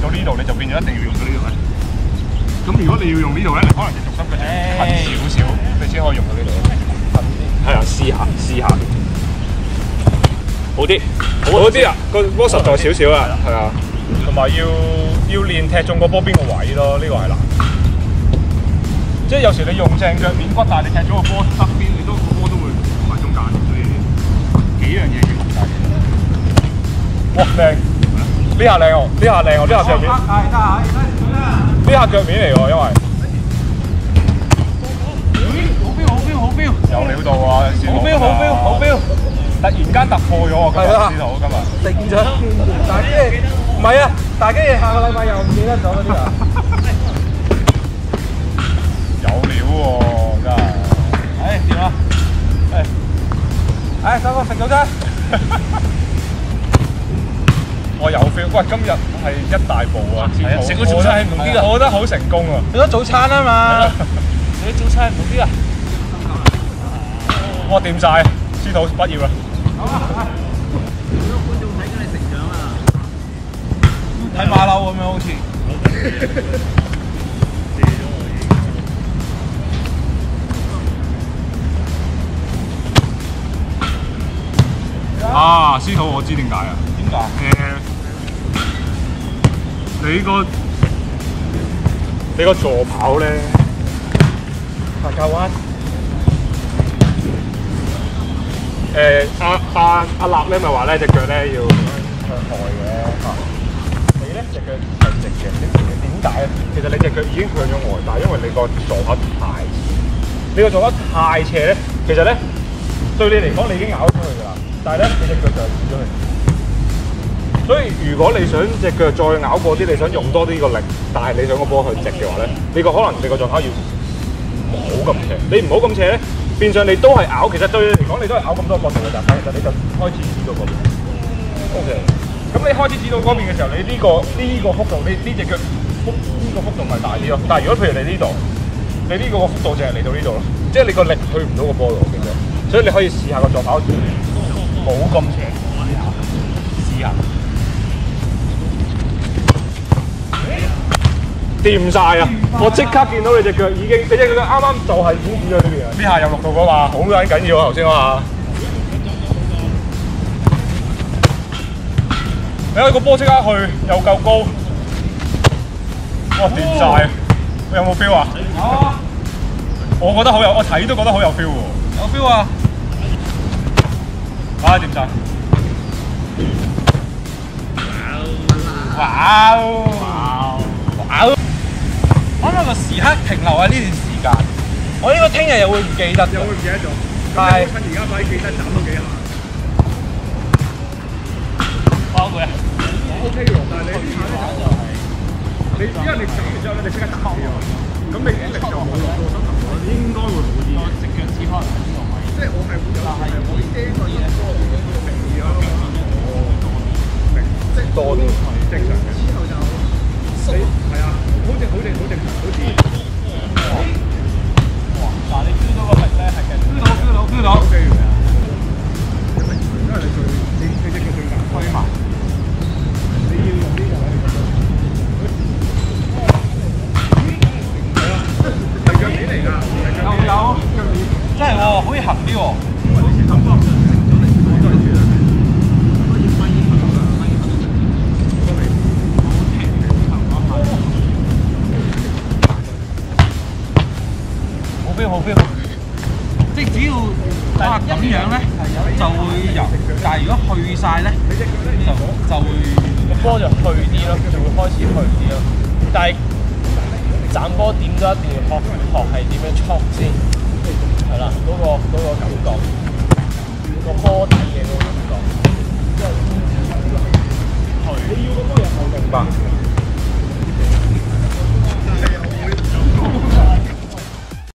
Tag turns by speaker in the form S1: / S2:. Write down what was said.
S1: 咪？咁如果你要用呢度咧，你可能就重心佢近少少，你先可以用到呢度。係啊，試下試下。好啲，好啲啊！個波實在少少啊，係啊。同埋要要練踢中個波邊個位咯，呢個係難。即係有時你用正腳面骨，但係你踢咗個波側邊，你都個波都會唔係中間，所以幾樣嘢要學晒嘅。哇，靚！呢下靚喎，呢下靚喎，呢下腳面。呢下腳面嚟喎，因為。有料到啊！好標，好標，好標！突然間突破咗啊！今日司徒今日。
S2: 定咗大機器唔係啊，大機器下個禮拜又唔記得咗嗰啲啊。
S1: 有料喎，真係。
S2: 唉，掂啊！誒，唉，三哥食早餐。
S1: 我有 feel，喂，今日係一大步啊！
S2: 食個早餐係唔同啲啊
S1: 我覺得好成功啊！
S2: 食咗早餐啊嘛。食咗早餐係唔同啲啊。
S1: 我，掂晒，司徒畢業啦！
S2: 睇馬騮咁樣好似。
S1: 啊，司徒我知點解啊？
S2: 點解？
S1: 誒，你個你個助跑咧，
S2: 大教灣。
S1: 誒阿阿阿立咧咪話咧隻腳咧要向外嘅，你咧隻腳係直嘅，直嘅點解咧？其實你隻腳已經向咗外，但係因為你個坐口太斜，你個坐口太斜咧，其實咧對你嚟講你已經咬出去㗎啦，但係咧你隻腳就係跌咗去。所以如果你想隻腳再咬過啲，你想用多啲個力，但係你想個波去直嘅話咧，你個可能你個坐口要唔好咁斜，你唔好咁斜咧。變相你都係咬，其實對你嚟講，你都係咬咁多角度嘅咋，但其實你就開始指到嗰邊。O K。咁你開始指到嗰邊嘅時候，你呢、個呢、個幅度，呢呢隻腳幅呢、個幅度咪大啲咯。但係如果譬如你呢度，你呢個幅度淨係嚟到呢度咯，即係你個力去唔到個波度嘅啫。所以你可以試下個助跑冇咁斜，試下。掂晒啊！我即刻見到你隻腳已經，你隻腳啱啱就係已經指咗呢邊啊！呢下有錄到嗰嘛，好緊緊要啊！頭先嗰下，你睇個波即刻去，又夠高，哇掂晒！你有冇 feel 啊？
S2: 有啊，
S1: 我覺得好有，我睇都覺得好有 feel 喎！
S2: 有 feel 啊！
S1: 啊掂晒！哇哇哇！
S2: 個時刻停留喺呢段時間，我應該聽日又會唔記得，
S1: 又會唔記得咗？
S2: 但係
S1: 趁而家快啲記得斬多幾下。
S2: 包佢啊
S1: ！O K 喎，但係你呢下咧就係你，因為你斬完之後咧，你即刻打咁你啲力就冇落到應該會好啲。
S2: 直腳趾可能喺呢個位，
S1: 即係我係會有，係我啲驚個膝頭哥平咗，明即係多啲正常嘅。
S2: 真係喎，好似行啲喎。哇咁樣咧就會入，但係如果去晒咧就就會波就去啲咯，就會開始去啲咯。但係斬波點都一定要學學係點樣戳先，係啦，嗰、個嗰、個感覺，個波底嘅